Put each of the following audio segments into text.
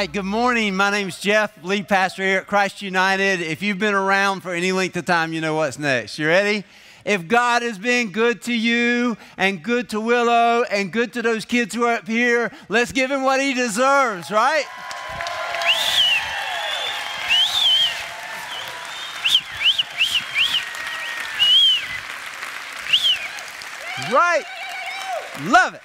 Right, good morning. My name is Jeff, lead pastor here at Christ United. If you've been around for any length of time, you know what's next. You ready? If God has been good to you and good to Willow and good to those kids who are up here, let's give him what he deserves, right? Right. Love it.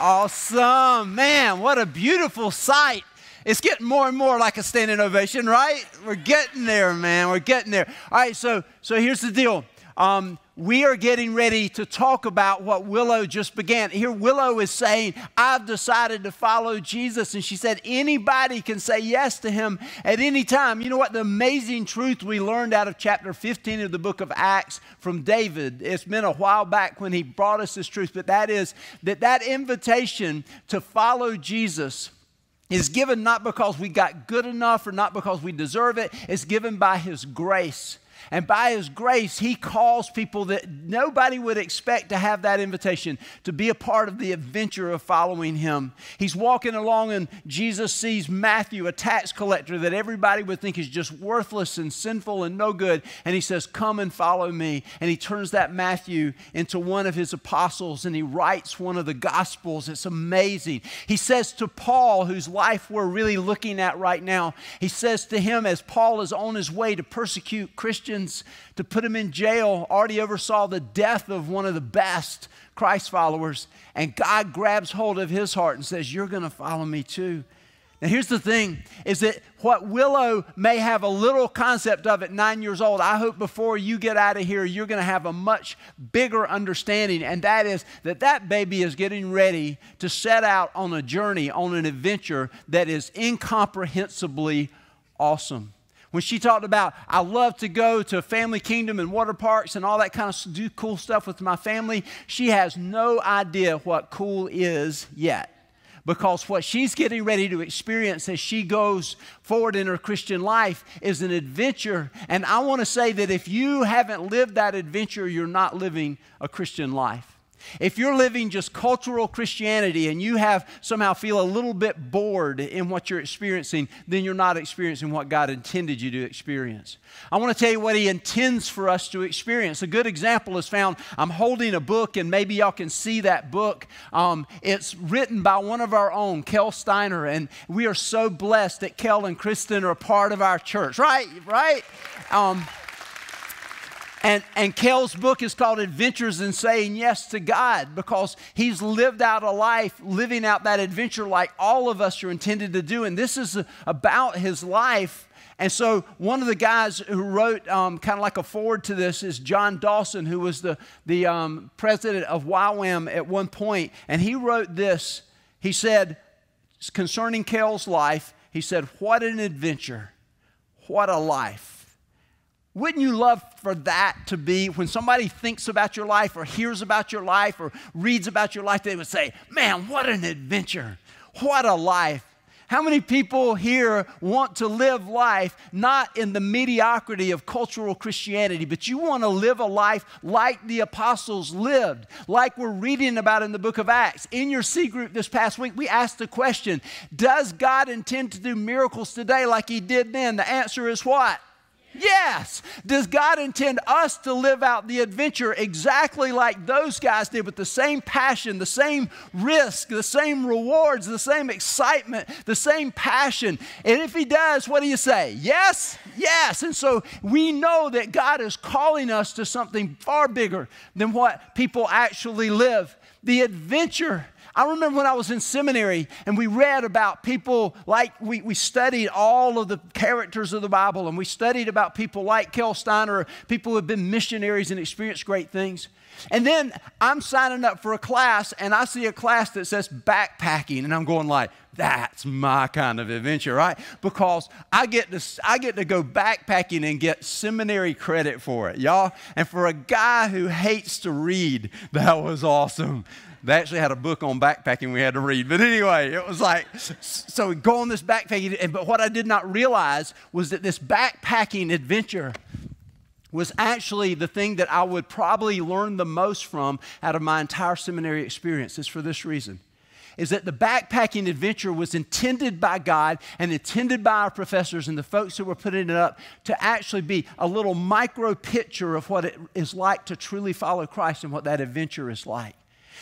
Awesome. Man, what a beautiful sight. It's getting more and more like a standing ovation, right? We're getting there, man. We're getting there. All right, so so here's the deal. Um, we are getting ready to talk about what Willow just began. Here, Willow is saying, I've decided to follow Jesus. And she said, anybody can say yes to him at any time. You know what? The amazing truth we learned out of chapter 15 of the book of Acts from David, it's been a while back when he brought us this truth, but that is that that invitation to follow Jesus is given not because we got good enough or not because we deserve it, it's given by his grace. And by His grace, He calls people that nobody would expect to have that invitation to be a part of the adventure of following Him. He's walking along, and Jesus sees Matthew, a tax collector that everybody would think is just worthless and sinful and no good. And He says, Come and follow me. And He turns that Matthew into one of His apostles, and He writes one of the Gospels. It's amazing. He says to Paul, whose life we're really looking at right now, He says to him, as Paul is on his way to persecute Christians Christians to put him in jail, already oversaw the death of one of the best Christ followers. And God grabs hold of his heart and says, You're going to follow me too. Now, here's the thing is that what Willow may have a little concept of at nine years old, I hope before you get out of here, you're going to have a much bigger understanding. And that is that that baby is getting ready to set out on a journey, on an adventure that is incomprehensibly awesome. When she talked about, I love to go to Family Kingdom and water parks and all that kind of do cool stuff with my family, she has no idea what cool is yet. Because what she's getting ready to experience as she goes forward in her Christian life is an adventure. And I want to say that if you haven't lived that adventure, you're not living a Christian life. If you're living just cultural Christianity and you have somehow feel a little bit bored in what you're experiencing, then you're not experiencing what God intended you to experience. I want to tell you what He intends for us to experience. A good example is found. I'm holding a book, and maybe y'all can see that book. Um, it's written by one of our own, Kel Steiner, and we are so blessed that Kel and Kristen are a part of our church, right? Right? Um, and, and Kel's book is called Adventures in Saying Yes to God because he's lived out a life living out that adventure like all of us are intended to do. And this is about his life. And so, one of the guys who wrote um, kind of like a foreword to this is John Dawson, who was the, the um, president of YWAM at one point. And he wrote this. He said, concerning Kel's life, he said, What an adventure! What a life! Wouldn't you love for that to be when somebody thinks about your life or hears about your life or reads about your life, they would say, Man, what an adventure! What a life! How many people here want to live life not in the mediocrity of cultural Christianity, but you want to live a life like the apostles lived, like we're reading about in the book of Acts? In your C group this past week, we asked the question Does God intend to do miracles today like He did then? The answer is what? Yes. Does God intend us to live out the adventure exactly like those guys did with the same passion, the same risk, the same rewards, the same excitement, the same passion? And if He does, what do you say? Yes? Yes. And so we know that God is calling us to something far bigger than what people actually live. The adventure I remember when I was in seminary and we read about people like we, we studied all of the characters of the Bible and we studied about people like Kel Steiner, people who have been missionaries and experienced great things. And then I'm signing up for a class and I see a class that says backpacking and I'm going like, that's my kind of adventure, right? Because I get to I get to go backpacking and get seminary credit for it, y'all. And for a guy who hates to read, that was awesome. They actually had a book on backpacking we had to read. But anyway, it was like, so we go on this backpacking. But what I did not realize was that this backpacking adventure was actually the thing that I would probably learn the most from out of my entire seminary experience. Is for this reason is that the backpacking adventure was intended by God and intended by our professors and the folks who were putting it up to actually be a little micro picture of what it is like to truly follow Christ and what that adventure is like.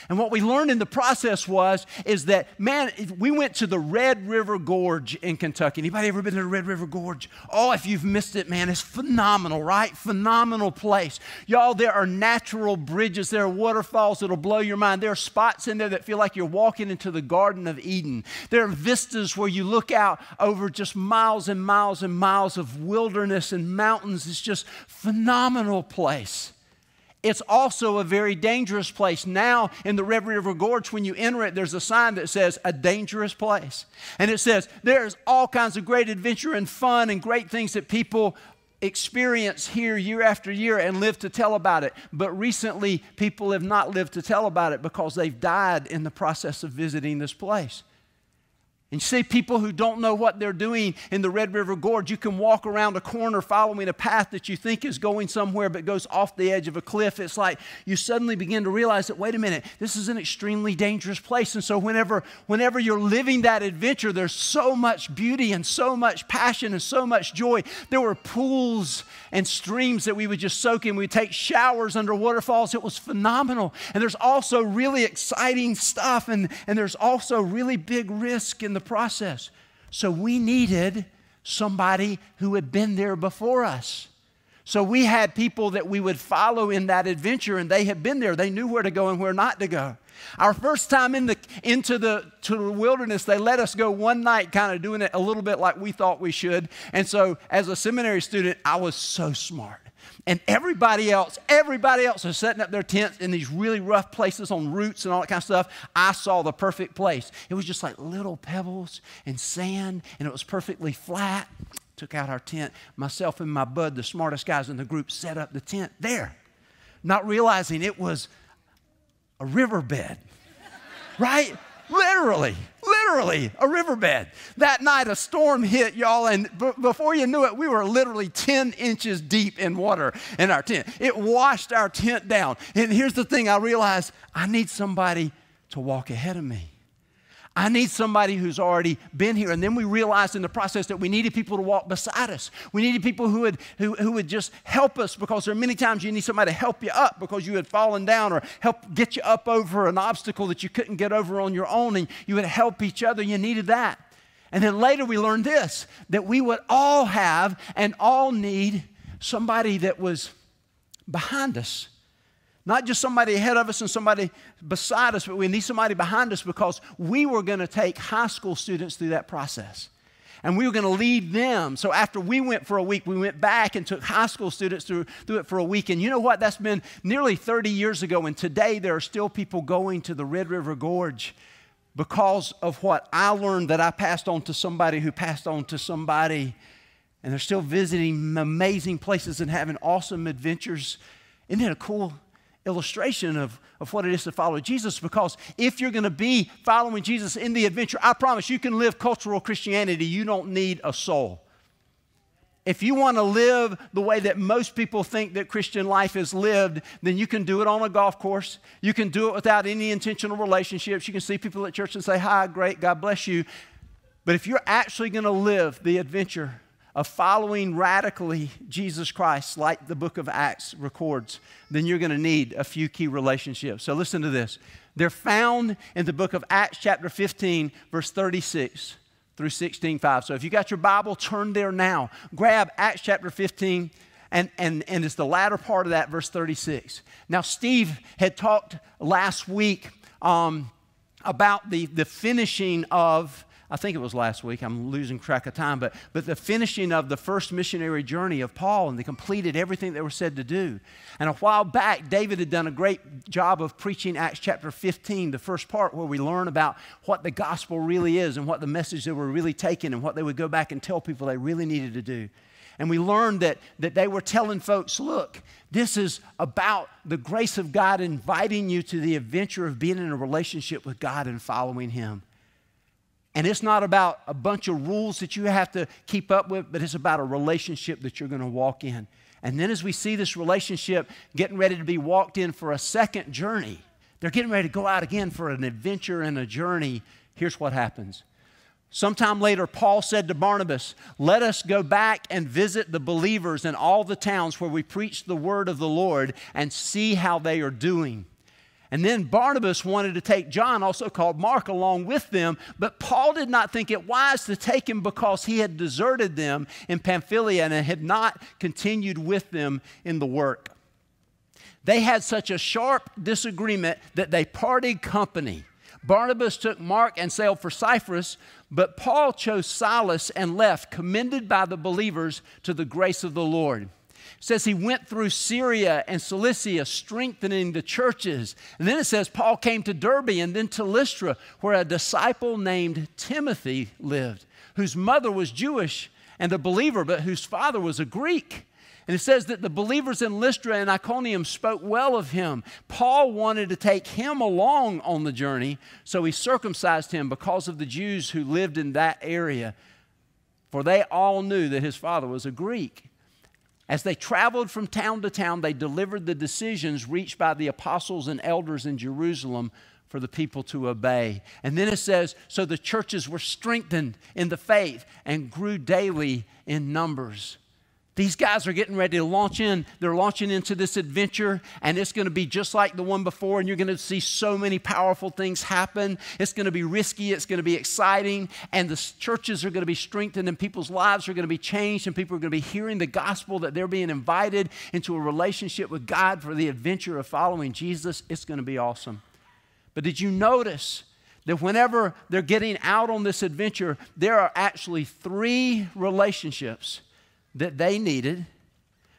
And what we learned in the process was is that man, we went to the Red River Gorge in Kentucky. Anybody ever been to the Red River Gorge? Oh, if you've missed it, man, it's phenomenal, right? Phenomenal place. Y'all, there are natural bridges, there are waterfalls that'll blow your mind. There are spots in there that feel like you're walking into the Garden of Eden. There are vistas where you look out over just miles and miles and miles of wilderness and mountains. It's just phenomenal place. It's also a very dangerous place. Now, in the Red River Gorge, when you enter it, there's a sign that says a dangerous place. And it says there's all kinds of great adventure and fun and great things that people experience here year after year and live to tell about it. But recently, people have not lived to tell about it because they've died in the process of visiting this place. And you see people who don't know what they're doing in the Red River Gorge. You can walk around a corner following a path that you think is going somewhere but goes off the edge of a cliff. It's like you suddenly begin to realize that, wait a minute, this is an extremely dangerous place. And so whenever, whenever you're living that adventure, there's so much beauty and so much passion and so much joy. There were pools and streams that we would just soak in. We'd take showers under waterfalls. It was phenomenal. And there's also really exciting stuff, and, and there's also really big risk in the process. So we needed somebody who had been there before us. So we had people that we would follow in that adventure, and they had been there. They knew where to go and where not to go. Our first time in the, into the, to the wilderness, they let us go one night, kind of doing it a little bit like we thought we should. And so, as a seminary student, I was so smart. And everybody else, everybody else is setting up their tents in these really rough places on roots and all that kind of stuff. I saw the perfect place. It was just like little pebbles and sand, and it was perfectly flat. Took out our tent. Myself and my bud, the smartest guys in the group, set up the tent there, not realizing it was a riverbed, right? Literally, literally a riverbed. That night, a storm hit, y'all, and b- before you knew it, we were literally 10 inches deep in water in our tent. It washed our tent down. And here's the thing I realized I need somebody to walk ahead of me. I need somebody who's already been here. And then we realized in the process that we needed people to walk beside us. We needed people who would, who, who would just help us because there are many times you need somebody to help you up because you had fallen down or help get you up over an obstacle that you couldn't get over on your own and you would help each other. You needed that. And then later we learned this that we would all have and all need somebody that was behind us not just somebody ahead of us and somebody beside us, but we need somebody behind us because we were going to take high school students through that process. And we were going to lead them. So after we went for a week, we went back and took high school students through, through it for a week. And you know what? That's been nearly 30 years ago. And today there are still people going to the Red River Gorge because of what I learned that I passed on to somebody who passed on to somebody. And they're still visiting amazing places and having awesome adventures. Isn't it a cool illustration of, of what it is to follow Jesus because if you're going to be following Jesus in the adventure, I promise you can live cultural Christianity. You don't need a soul. If you want to live the way that most people think that Christian life is lived, then you can do it on a golf course. You can do it without any intentional relationships. You can see people at church and say, Hi, great, God bless you. But if you're actually going to live the adventure of following radically Jesus Christ, like the book of Acts records, then you're going to need a few key relationships. So listen to this. They're found in the book of Acts, chapter 15, verse 36 through 16:5. So if you got your Bible, turn there now. Grab Acts chapter 15, and, and, and it's the latter part of that, verse 36. Now, Steve had talked last week um, about the, the finishing of I think it was last week, I'm losing track of time, but, but the finishing of the first missionary journey of Paul, and they completed everything they were said to do. And a while back, David had done a great job of preaching Acts chapter 15, the first part where we learn about what the gospel really is and what the message they were really taking and what they would go back and tell people they really needed to do. And we learned that, that they were telling folks, look, this is about the grace of God inviting you to the adventure of being in a relationship with God and following Him. And it's not about a bunch of rules that you have to keep up with, but it's about a relationship that you're going to walk in. And then as we see this relationship getting ready to be walked in for a second journey, They're getting ready to go out again for an adventure and a journey. Here's what happens. Sometime later, Paul said to Barnabas, Let us go back and visit the believers in all the towns where we preach the word of the Lord and see how they are doing. And then Barnabas wanted to take John, also called Mark, along with them, but Paul did not think it wise to take him because he had deserted them in Pamphylia and had not continued with them in the work. They had such a sharp disagreement that they parted company. Barnabas took Mark and sailed for Cyprus, but Paul chose Silas and left, commended by the believers to the grace of the Lord. Says he went through Syria and Cilicia, strengthening the churches. And then it says Paul came to Derbe and then to Lystra, where a disciple named Timothy lived, whose mother was Jewish and a believer, but whose father was a Greek. And it says that the believers in Lystra and Iconium spoke well of him. Paul wanted to take him along on the journey, so he circumcised him because of the Jews who lived in that area, for they all knew that his father was a Greek. As they traveled from town to town, they delivered the decisions reached by the apostles and elders in Jerusalem for the people to obey. And then it says, So the churches were strengthened in the faith and grew daily in numbers. These guys are getting ready to launch in. They're launching into this adventure, and it's going to be just like the one before, and you're going to see so many powerful things happen. It's going to be risky, it's going to be exciting, and the churches are going to be strengthened, and people's lives are going to be changed, and people are going to be hearing the gospel that they're being invited into a relationship with God for the adventure of following Jesus. It's going to be awesome. But did you notice? That whenever they're getting out on this adventure, there are actually three relationships that they needed,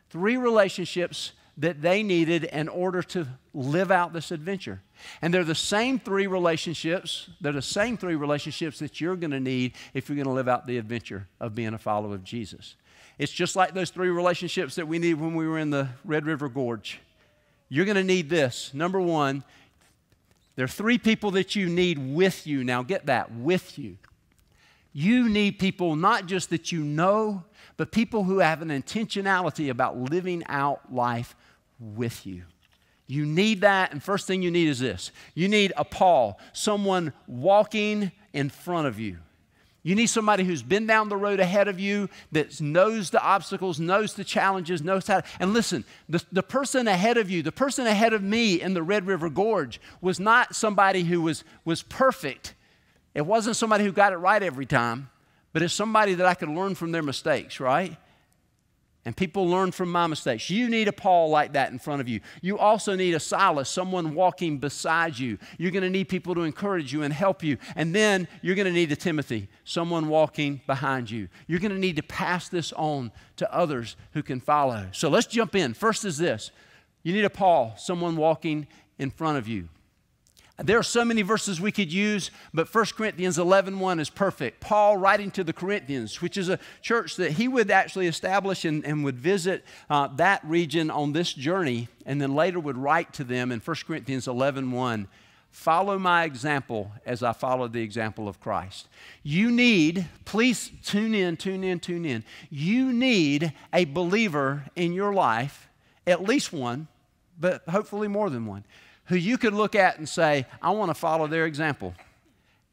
three relationships that they needed in order to live out this adventure. And they're the same three relationships, they're the same three relationships that you're going to need if you're going to live out the adventure of being a follower of Jesus. It's just like those three relationships that we need when we were in the Red River Gorge. You're going to need this. Number one, there are three people that you need with you. Now, get that, with you. You need people not just that you know, but people who have an intentionality about living out life with you. You need that, and first thing you need is this you need a Paul, someone walking in front of you. You need somebody who's been down the road ahead of you, that knows the obstacles, knows the challenges, knows how. To, and listen, the, the person ahead of you, the person ahead of me in the Red River Gorge, was not somebody who was, was perfect. It wasn't somebody who got it right every time but it's somebody that I could learn from their mistakes, right? And people learn from my mistakes. You need a Paul like that in front of you. You also need a Silas, someone walking beside you. You're going to need people to encourage you and help you. And then you're going to need a Timothy, someone walking behind you. You're going to need to pass this on to others who can follow. So let's jump in. First is this you need a Paul, someone walking in front of you. There are so many verses we could use, but 1 Corinthians 11 1 is perfect. Paul writing to the Corinthians, which is a church that he would actually establish and, and would visit uh, that region on this journey, and then later would write to them in 1 Corinthians 11 1 Follow my example as I follow the example of Christ. You need, please tune in, tune in, tune in. You need a believer in your life, at least one, but hopefully more than one who you could look at and say, I want to follow their example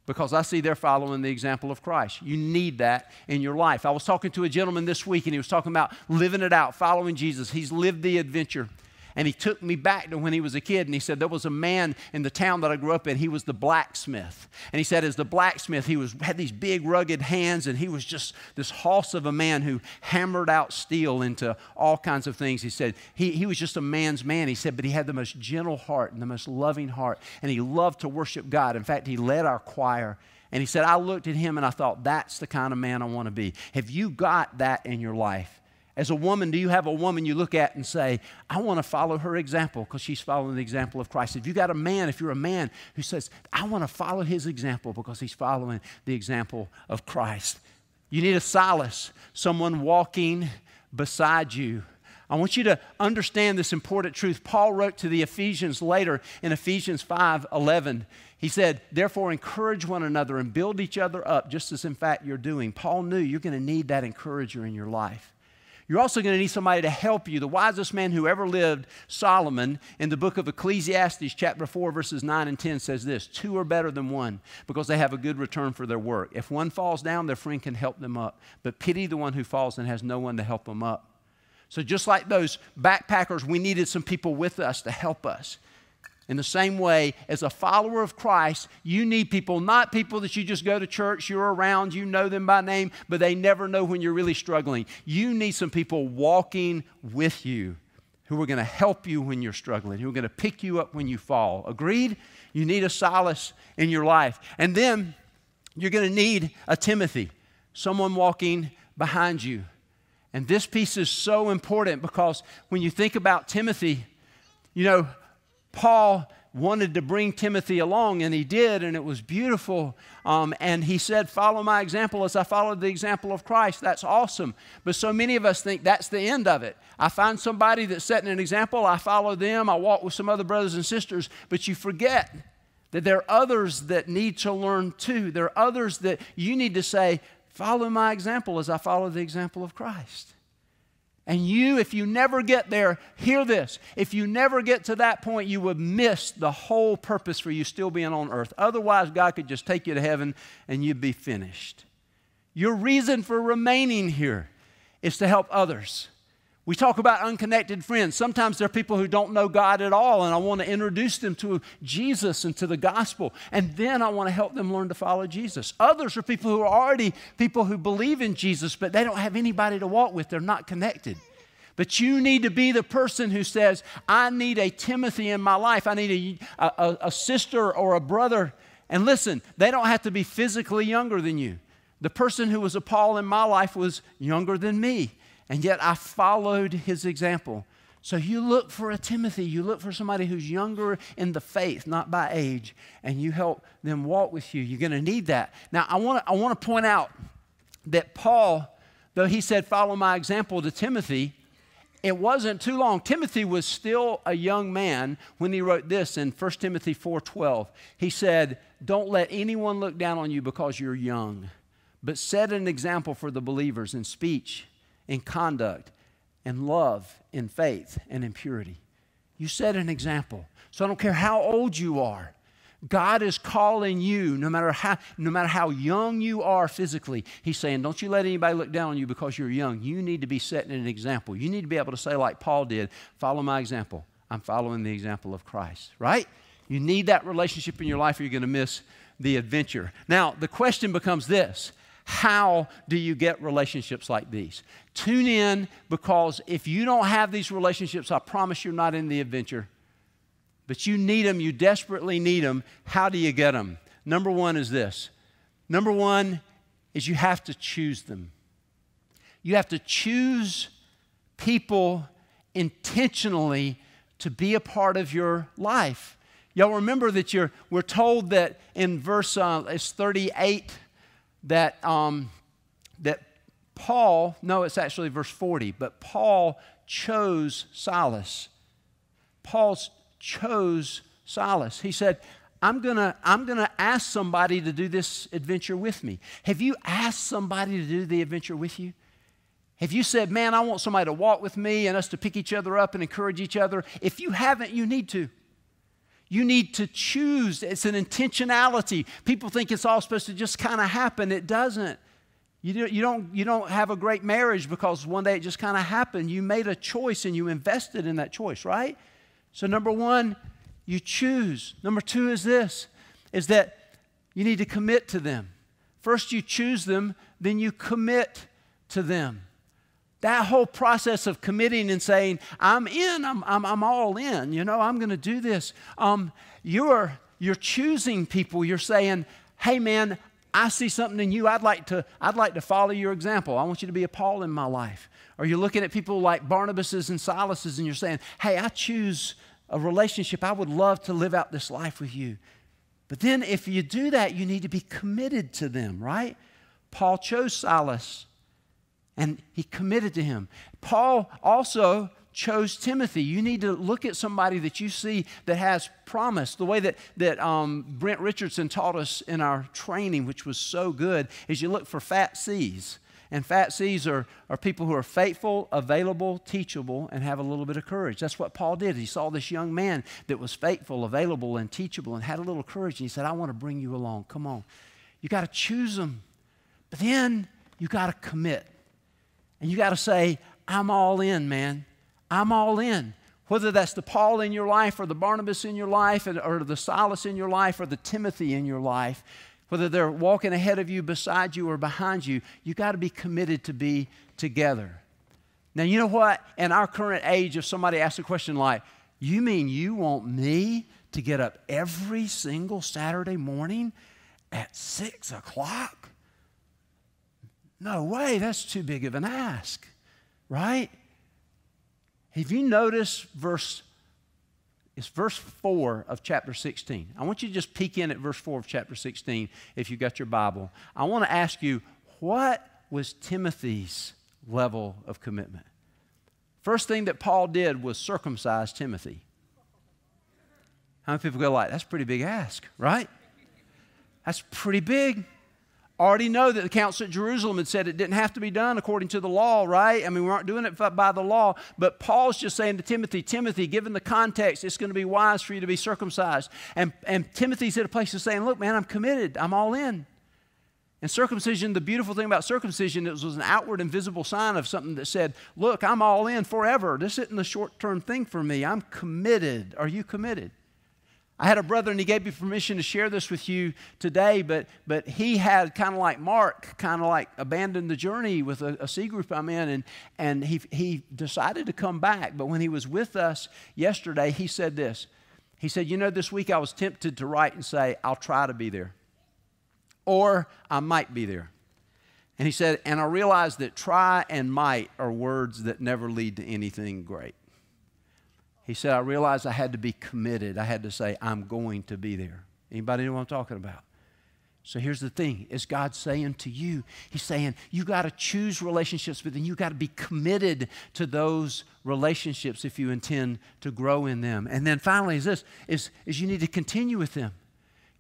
because I see they're following the example of Christ. You need that in your life. I was talking to a gentleman this week and he was talking about living it out, following Jesus. He's lived the adventure. And he took me back to when he was a kid, and he said there was a man in the town that I grew up in. He was the blacksmith, and he said as the blacksmith, he was had these big rugged hands, and he was just this hoss of a man who hammered out steel into all kinds of things. He said he, he was just a man's man. He said, but he had the most gentle heart and the most loving heart, and he loved to worship God. In fact, he led our choir. And he said, I looked at him and I thought, that's the kind of man I want to be. Have you got that in your life? As a woman, do you have a woman you look at and say, I want to follow her example because she's following the example of Christ? If you got a man, if you're a man who says, I want to follow his example because he's following the example of Christ, you need a Silas, someone walking beside you. I want you to understand this important truth. Paul wrote to the Ephesians later in Ephesians 5 11. He said, Therefore, encourage one another and build each other up, just as in fact you're doing. Paul knew you're going to need that encourager in your life. You're also going to need somebody to help you. The wisest man who ever lived, Solomon, in the book of Ecclesiastes, chapter 4, verses 9 and 10, says this Two are better than one because they have a good return for their work. If one falls down, their friend can help them up. But pity the one who falls and has no one to help them up. So, just like those backpackers, we needed some people with us to help us. In the same way, as a follower of Christ, you need people, not people that you just go to church, you're around, you know them by name, but they never know when you're really struggling. You need some people walking with you who are going to help you when you're struggling, who are going to pick you up when you fall. Agreed? You need a Silas in your life. And then you're going to need a Timothy, someone walking behind you. And this piece is so important because when you think about Timothy, you know, Paul wanted to bring Timothy along, and he did, and it was beautiful. Um, and he said, Follow my example as I followed the example of Christ. That's awesome. But so many of us think that's the end of it. I find somebody that's setting an example, I follow them, I walk with some other brothers and sisters, but you forget that there are others that need to learn too. There are others that you need to say, Follow my example as I follow the example of Christ. And you, if you never get there, hear this. If you never get to that point, you would miss the whole purpose for you still being on earth. Otherwise, God could just take you to heaven and you'd be finished. Your reason for remaining here is to help others. We talk about unconnected friends. Sometimes there are people who don't know God at all, and I want to introduce them to Jesus and to the gospel. And then I want to help them learn to follow Jesus. Others are people who are already people who believe in Jesus, but they don't have anybody to walk with. They're not connected. But you need to be the person who says, I need a Timothy in my life. I need a, a, a sister or a brother. And listen, they don't have to be physically younger than you. The person who was a Paul in my life was younger than me and yet I followed his example. So you look for a Timothy, you look for somebody who's younger in the faith, not by age, and you help them walk with you. You're going to need that. Now, I want to I want to point out that Paul, though he said, Follow my example to Timothy, it wasn't too long. Timothy was still a young man when he wrote this in 1 Timothy 4:12. He said, "Don't let anyone look down on you because you're young, but set an example for the believers in speech, in conduct, in love, in faith, and in purity. You set an example. So I don't care how old you are. God is calling you, no matter how, no matter how young you are physically. He's saying, Don't you let anybody look down on you because you're young. You need to be setting an example. You need to be able to say, like Paul did, follow my example. I'm following the example of Christ, right? You need that relationship in your life or you're going to miss the adventure. Now, the question becomes this how do you get relationships like these? Tune in because if you don't have these relationships, I promise you're not in the adventure. But you need them, you desperately need them. How do you get them? Number one is this number one is you have to choose them. You have to choose people intentionally to be a part of your life. Y'all remember that you're, we're told that in verse uh, it's 38 that, um, that Paul, no, it's actually verse 40, but Paul chose Silas. Paul chose Silas. He said, I'm gonna, I'm gonna ask somebody to do this adventure with me. Have you asked somebody to do the adventure with you? Have you said, Man, I want somebody to walk with me and us to pick each other up and encourage each other? If you haven't, you need to. You need to choose. It's an intentionality. People think it's all supposed to just kind of happen. It doesn't. You, you, don't, you don't have a great marriage because one day it just kind of happened. You made a choice and you invested in that choice, right? So, number one, you choose. Number two is this is that you need to commit to them. First, you choose them, then you commit to them. That whole process of committing and saying, I'm in, I'm, I'm, I'm all in, you know, I'm going to do this. Um, you're, you're choosing people. You're saying, hey, man, I see something in you. I'd like, to, I'd like to follow your example. I want you to be a Paul in my life. Or you're looking at people like Barnabas's and Silas's and you're saying, hey, I choose a relationship. I would love to live out this life with you. But then if you do that, you need to be committed to them, right? Paul chose Silas and he committed to him. Paul also chose Timothy. You need to look at somebody that you see that has promise. The way that, that um, Brent Richardson taught us in our training, which was so good, is you look for fat C's. And fat C's are, are people who are faithful, available, teachable, and have a little bit of courage. That's what Paul did. He saw this young man that was faithful, available, and teachable, and had a little courage. And he said, I want to bring you along. Come on. You got to choose them. But then you got to commit. And you got to say, I'm all in, man. I'm all in. Whether that's the Paul in your life or the Barnabas in your life or the Silas in your life or the Timothy in your life, whether they're walking ahead of you, beside you, or behind you, you got to be committed to be together. Now, you know what? In our current age, if somebody asks a question like, You mean you want me to get up every single Saturday morning at six o'clock? No way, that's too big of an ask, right? Have you noticed verse it's verse 4 of chapter 16. I want you to just peek in at verse 4 of chapter 16 if you've got your Bible. I want to ask you, what was Timothy's level of commitment? First thing that Paul did was circumcise Timothy. How many people go like, that's pretty big ask, right? That's pretty big already know that the council at Jerusalem had said it didn't have to be done according to the law, right? I mean, we aren't doing it by the law. But Paul's just saying to Timothy, Timothy, given the context, it's going to be wise for you to be circumcised. And, and Timothy's at a place of saying, look, man, I'm committed. I'm all in. And circumcision, the beautiful thing about circumcision, it was an outward and visible sign of something that said, look, I'm all in forever. This isn't a short term thing for me. I'm committed. Are you committed? I had a brother and he gave me permission to share this with you today, but, but he had kind of like Mark, kind of like abandoned the journey with a, a C group I'm in, and, and he, he decided to come back. But when he was with us yesterday, he said this. He said, You know, this week I was tempted to write and say, I'll try to be there, or I might be there. And he said, And I realized that try and might are words that never lead to anything great. He said, I realized I had to be committed. I had to say, I'm going to be there. Anybody know what I'm talking about? So here's the thing is God saying to you, He's saying, you got to choose relationships, but then you got to be committed to those relationships if you intend to grow in them. And then finally is this is, is you need to continue with them.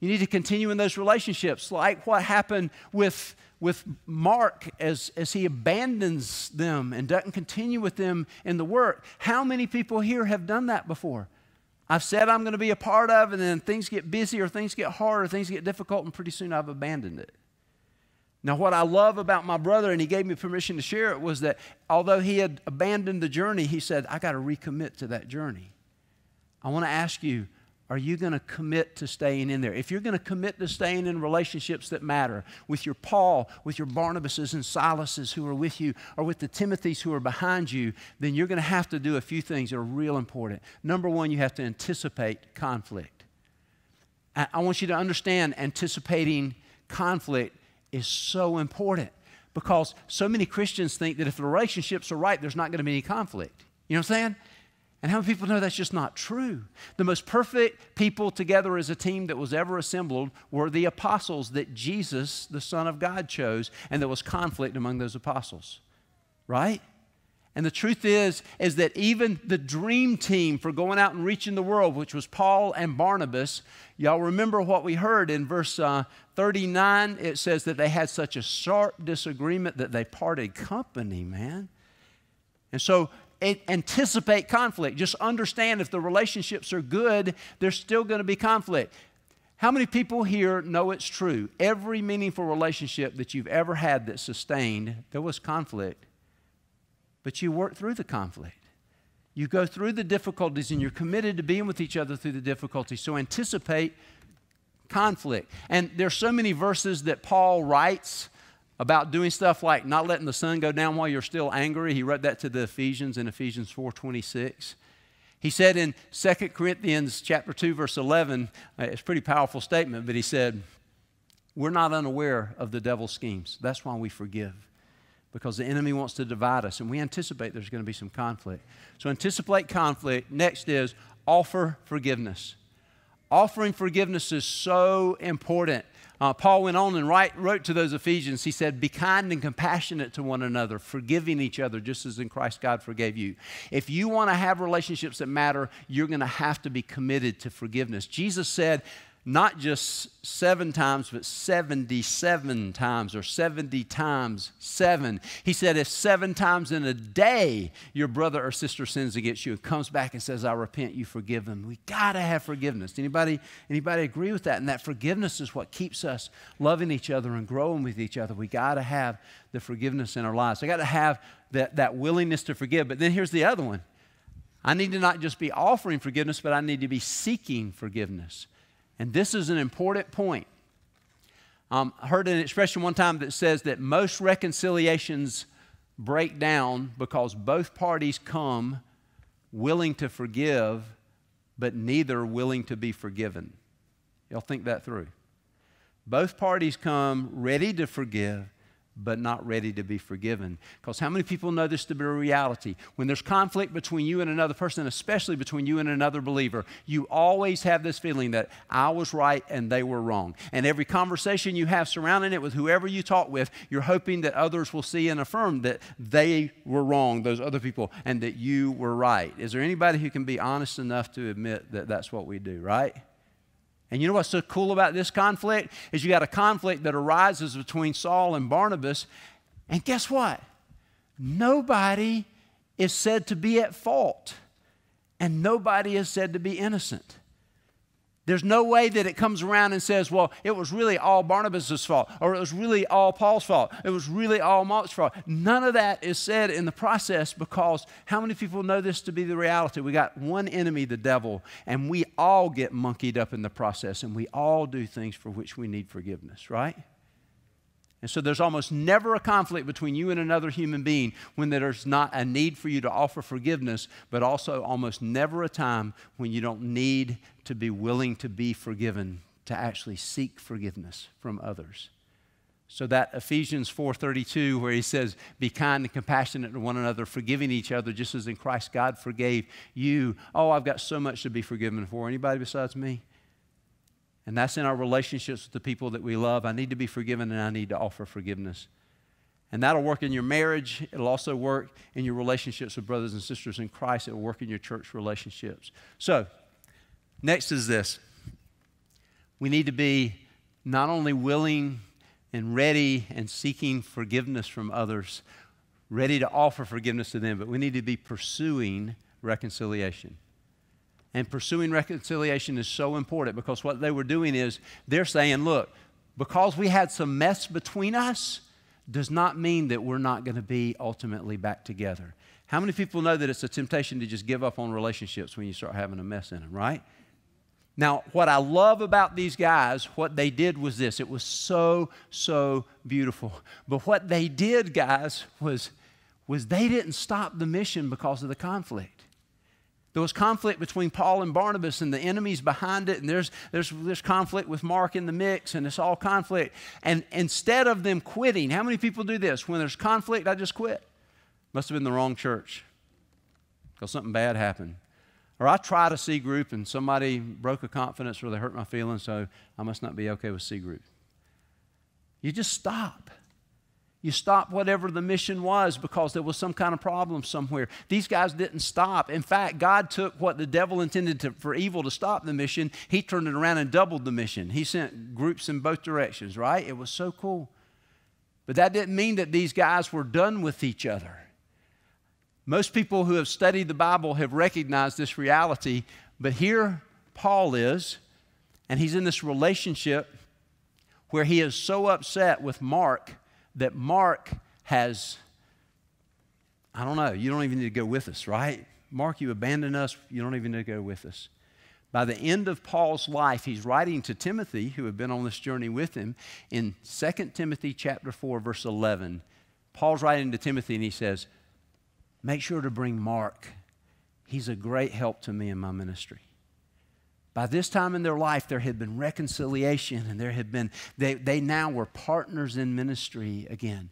You need to continue in those relationships, like what happened with with Mark as, as he abandons them and doesn't continue with them in the work. How many people here have done that before? I've said I'm going to be a part of, and then things get busy or things get hard or things get difficult, and pretty soon I've abandoned it. Now, what I love about my brother, and he gave me permission to share it, was that although he had abandoned the journey, he said, I got to recommit to that journey. I want to ask you, are you going to commit to staying in there? If you're going to commit to staying in relationships that matter with your Paul, with your Barnabases and Silases who are with you, or with the Timothys who are behind you, then you're going to have to do a few things that are real important. Number one, you have to anticipate conflict. I want you to understand anticipating conflict is so important because so many Christians think that if the relationships are right, there's not going to be any conflict. You know what I'm saying? And how many people know that's just not true? The most perfect people together as a team that was ever assembled were the apostles that Jesus, the Son of God, chose, and there was conflict among those apostles. Right? And the truth is, is that even the dream team for going out and reaching the world, which was Paul and Barnabas, y'all remember what we heard in verse uh, 39? It says that they had such a sharp disagreement that they parted company, man. And so anticipate conflict. Just understand if the relationships are good, there's still going to be conflict. How many people here know it's true? Every meaningful relationship that you've ever had that sustained, there was conflict, but you work through the conflict. You go through the difficulties and you're committed to being with each other through the difficulties. So anticipate conflict. And there's so many verses that Paul writes about doing stuff like not letting the sun go down while you're still angry. He wrote that to the Ephesians in Ephesians 4:26. He said in 2 Corinthians chapter 2 verse 11, uh, it's a pretty powerful statement, but he said, "We're not unaware of the devil's schemes. That's why we forgive." Because the enemy wants to divide us, and we anticipate there's going to be some conflict. So anticipate conflict. Next is offer forgiveness. Offering forgiveness is so important. Uh, Paul went on and write, wrote to those Ephesians, he said, Be kind and compassionate to one another, forgiving each other just as in Christ God forgave you. If you want to have relationships that matter, you're going to have to be committed to forgiveness. Jesus said, not just seven times, but 77 times or 70 times seven. He said, if seven times in a day your brother or sister sins against you and comes back and says, I repent, you forgive them. We got to have forgiveness. Anybody, anybody agree with that? And that forgiveness is what keeps us loving each other and growing with each other. We got to have the forgiveness in our lives. I got to have that, that willingness to forgive. But then here's the other one. I need to not just be offering forgiveness, but I need to be seeking forgiveness. And this is an important point. Um, I heard an expression one time that says that most reconciliations break down because both parties come willing to forgive, but neither willing to be forgiven. Y'all think that through. Both parties come ready to forgive, but not ready to be forgiven. Because how many people know this to be a reality? When there's conflict between you and another person, especially between you and another believer, you always have this feeling that I was right and they were wrong. And every conversation you have surrounding it with whoever you talk with, you're hoping that others will see and affirm that they were wrong, those other people, and that you were right. Is there anybody who can be honest enough to admit that that's what we do, right? And you know what's so cool about this conflict? Is you got a conflict that arises between Saul and Barnabas. And guess what? Nobody is said to be at fault, and nobody is said to be innocent. There's no way that it comes around and says, well, it was really all Barnabas' fault, or it was really all Paul's fault, it was really all Mark's fault. None of that is said in the process because how many people know this to be the reality? We got one enemy, the devil, and we all get monkeyed up in the process, and we all do things for which we need forgiveness, right? And so there's almost never a conflict between you and another human being when there's not a need for you to offer forgiveness, but also almost never a time when you don't need to be willing to be forgiven, to actually seek forgiveness from others. So that Ephesians 4:32 where he says be kind and compassionate to one another forgiving each other just as in Christ God forgave you. Oh, I've got so much to be forgiven for. Anybody besides me? And that's in our relationships with the people that we love. I need to be forgiven and I need to offer forgiveness. And that'll work in your marriage. It'll also work in your relationships with brothers and sisters in Christ. It'll work in your church relationships. So, next is this we need to be not only willing and ready and seeking forgiveness from others, ready to offer forgiveness to them, but we need to be pursuing reconciliation. And pursuing reconciliation is so important because what they were doing is they're saying, look, because we had some mess between us, does not mean that we're not going to be ultimately back together. How many people know that it's a temptation to just give up on relationships when you start having a mess in them, right? Now, what I love about these guys, what they did was this it was so, so beautiful. But what they did, guys, was, was they didn't stop the mission because of the conflict. There was conflict between Paul and Barnabas, and the enemies behind it, and there's, there's, there's conflict with Mark in the mix, and it's all conflict. And instead of them quitting, how many people do this? When there's conflict, I just quit. Must have been the wrong church because something bad happened. Or I tried a C group and somebody broke a confidence or they hurt my feelings, so I must not be okay with C group. You just stop. You stop whatever the mission was because there was some kind of problem somewhere. These guys didn't stop. In fact, God took what the devil intended to, for evil to stop the mission, he turned it around and doubled the mission. He sent groups in both directions, right? It was so cool. But that didn't mean that these guys were done with each other. Most people who have studied the Bible have recognized this reality, but here Paul is, and he's in this relationship where he is so upset with Mark that Mark has, I don't know, you don't even need to go with us, right? Mark, you abandoned us, you don't even need to go with us. By the end of Paul's life, he's writing to Timothy, who had been on this journey with him, in 2 Timothy chapter 4, verse 11. Paul's writing to Timothy and he says, Make sure to bring Mark. He's a great help to me in my ministry. By this time in their life, there had been reconciliation and there had been, they, they now were partners in ministry again.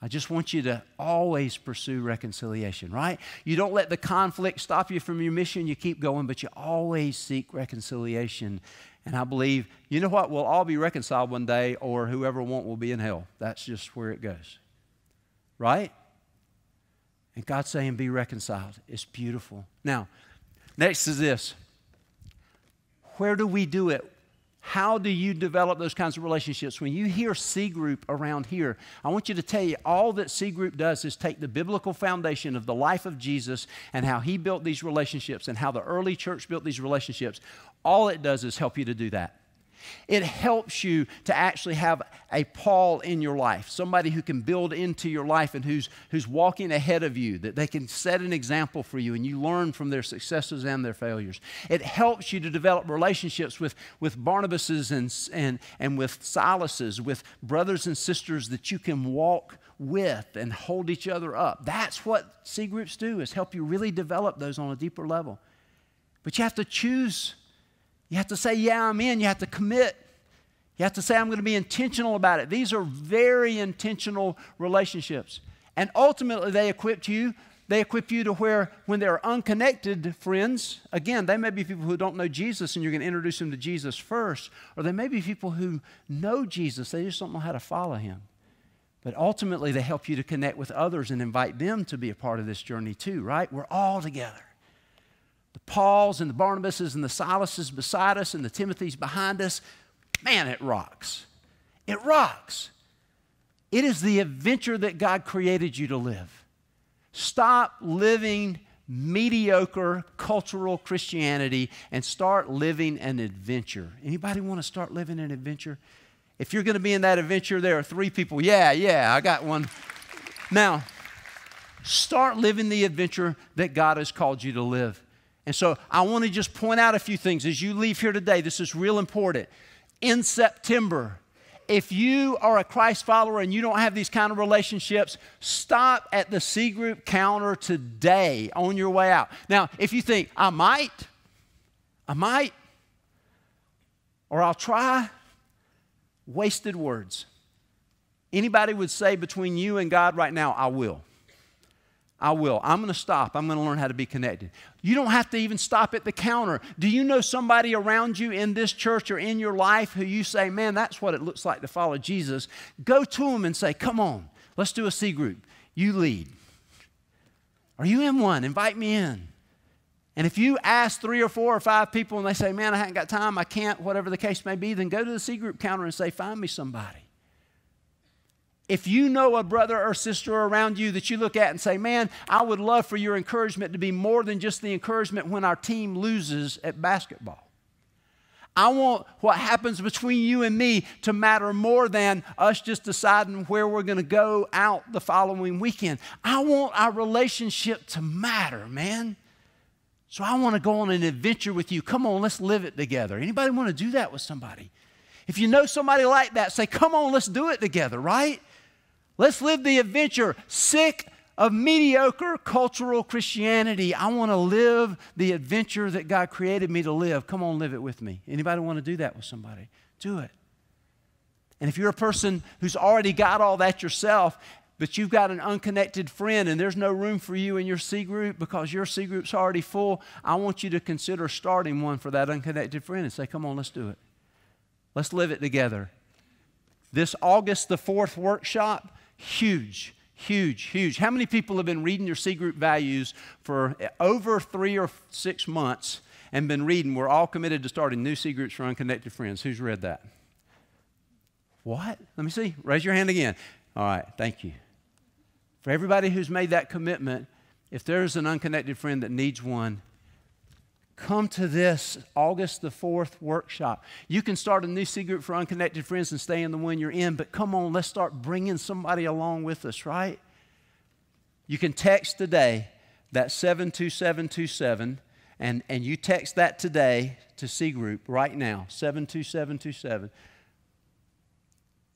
I just want you to always pursue reconciliation, right? You don't let the conflict stop you from your mission. You keep going, but you always seek reconciliation. And I believe, you know what? We'll all be reconciled one day, or whoever won't will be in hell. That's just where it goes, right? And God's saying, be reconciled. It's beautiful. Now, next is this where do we do it? How do you develop those kinds of relationships? When you hear C group around here, I want you to tell you all that C group does is take the biblical foundation of the life of Jesus and how he built these relationships and how the early church built these relationships. All it does is help you to do that. It helps you to actually have a Paul in your life, somebody who can build into your life and who's, who's walking ahead of you, that they can set an example for you and you learn from their successes and their failures. It helps you to develop relationships with, with Barnabases and, and, and with Silases, with brothers and sisters that you can walk with and hold each other up. That's what C groups do, is help you really develop those on a deeper level. But you have to choose you have to say, Yeah, I'm in. You have to commit. You have to say, I'm going to be intentional about it. These are very intentional relationships. And ultimately, they equip you. They equip you to where, when they're unconnected friends, again, they may be people who don't know Jesus and you're going to introduce them to Jesus first, or they may be people who know Jesus, they just don't know how to follow him. But ultimately, they help you to connect with others and invite them to be a part of this journey too, right? We're all together the Pauls and the Barnabases and the Silases beside us and the Timothys behind us, man, it rocks. It rocks. It is the adventure that God created you to live. Stop living mediocre cultural Christianity and start living an adventure. Anybody want to start living an adventure? If you're going to be in that adventure, there are three people. Yeah, yeah, I got one. Now, start living the adventure that God has called you to live. And so I want to just point out a few things as you leave here today. This is real important. In September, if you are a Christ follower and you don't have these kind of relationships, stop at the C group counter today on your way out. Now, if you think, I might, I might, or I'll try, wasted words. Anybody would say between you and God right now, I will. I will. I'm going to stop. I'm going to learn how to be connected. You don't have to even stop at the counter. Do you know somebody around you in this church or in your life who you say, man, that's what it looks like to follow Jesus? Go to them and say, come on, let's do a C group. You lead. Are you in one? Invite me in. And if you ask three or four or five people and they say, man, I haven't got time, I can't, whatever the case may be, then go to the C group counter and say, find me somebody. If you know a brother or sister around you that you look at and say, Man, I would love for your encouragement to be more than just the encouragement when our team loses at basketball. I want what happens between you and me to matter more than us just deciding where we're going to go out the following weekend. I want our relationship to matter, man. So I want to go on an adventure with you. Come on, let's live it together. Anybody want to do that with somebody? If you know somebody like that, say, Come on, let's do it together, right? Let's live the adventure. Sick of mediocre cultural Christianity. I want to live the adventure that God created me to live. Come on, live it with me. Anybody want to do that with somebody? Do it. And if you're a person who's already got all that yourself, but you've got an unconnected friend and there's no room for you in your C group because your C group's already full, I want you to consider starting one for that unconnected friend and say, come on, let's do it. Let's live it together. This August the 4th workshop, Huge, huge, huge. How many people have been reading your C group values for over three or six months and been reading? We're all committed to starting new C groups for unconnected friends. Who's read that? What? Let me see. Raise your hand again. All right, thank you. For everybody who's made that commitment, if there's an unconnected friend that needs one, Come to this August the 4th workshop. You can start a new C group for unconnected friends and stay in the one you're in, but come on, let's start bringing somebody along with us, right? You can text today that 72727, and, and you text that today to C group right now, 72727.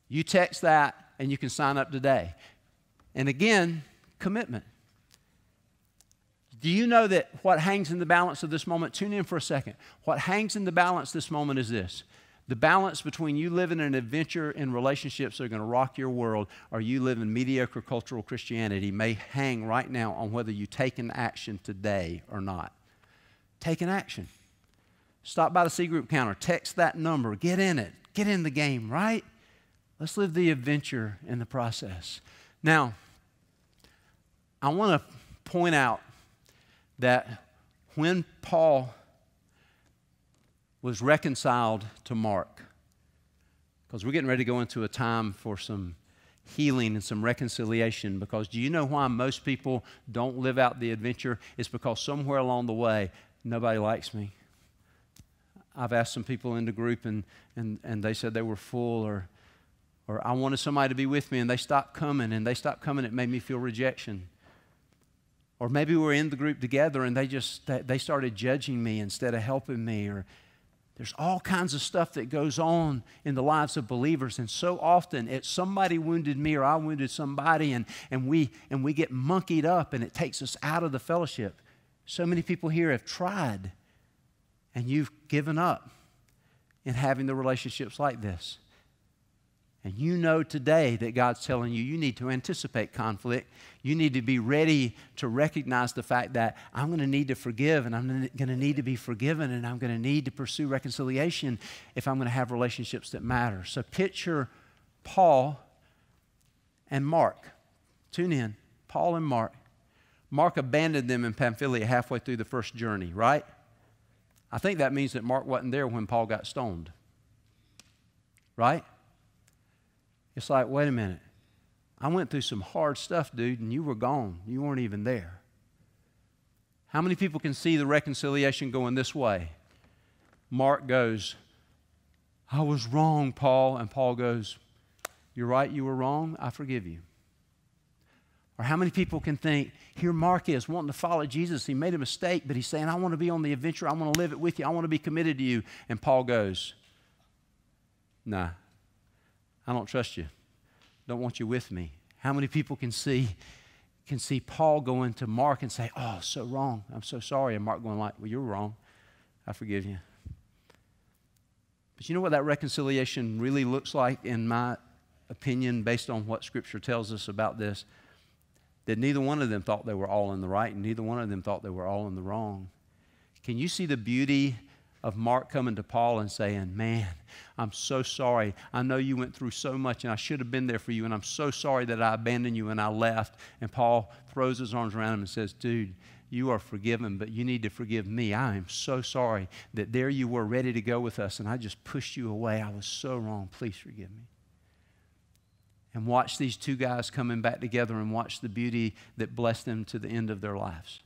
You text that, and you can sign up today. And again, commitment. Do you know that what hangs in the balance of this moment? Tune in for a second. What hangs in the balance this moment is this the balance between you living an adventure in relationships that are going to rock your world or you living in mediocre cultural Christianity may hang right now on whether you take an action today or not. Take an action. Stop by the C group counter, text that number, get in it, get in the game, right? Let's live the adventure in the process. Now, I want to point out that when Paul was reconciled to Mark. Because we're getting ready to go into a time for some healing and some reconciliation. Because do you know why most people don't live out the adventure? It's because somewhere along the way, nobody likes me. I've asked some people in the group, and, and, and they said they were full, or, or I wanted somebody to be with me, and they stopped coming, and they stopped coming. It made me feel rejection. Or maybe we are in the group together, and they just they started judging me instead of helping me, or there's all kinds of stuff that goes on in the lives of believers. And so often it's somebody wounded me or I wounded somebody, and, and, we, and we get monkeyed up and it takes us out of the fellowship. So many people here have tried, and you've given up in having the relationships like this. And you know today that God's telling you you need to anticipate conflict. You need to be ready to recognize the fact that I'm going to need to forgive and I'm going to need to be forgiven and I'm going to need to pursue reconciliation if I'm going to have relationships that matter. So picture Paul and Mark. Tune in. Paul and Mark. Mark abandoned them in Pamphylia halfway through the first journey, right? I think that means that Mark wasn't there when Paul got stoned. Right? It's like, wait a minute. I went through some hard stuff, dude, and you were gone. You weren't even there. How many people can see the reconciliation going this way? Mark goes, I was wrong, Paul. And Paul goes, You're right, you were wrong. I forgive you. Or how many people can think, here Mark is wanting to follow Jesus. He made a mistake, but he's saying, I want to be on the adventure. I want to live it with you. I want to be committed to you. And Paul goes, Nah, I don't trust you. Don't want you with me. How many people can see can see Paul going to Mark and say, "Oh, so wrong. I'm so sorry." And Mark going like, "Well, you're wrong. I forgive you." But you know what that reconciliation really looks like in my opinion based on what scripture tells us about this? That neither one of them thought they were all in the right and neither one of them thought they were all in the wrong. Can you see the beauty of Mark coming to Paul and saying, Man, I'm so sorry. I know you went through so much and I should have been there for you, and I'm so sorry that I abandoned you and I left. And Paul throws his arms around him and says, Dude, you are forgiven, but you need to forgive me. I am so sorry that there you were ready to go with us, and I just pushed you away. I was so wrong. Please forgive me. And watch these two guys coming back together and watch the beauty that blessed them to the end of their lives.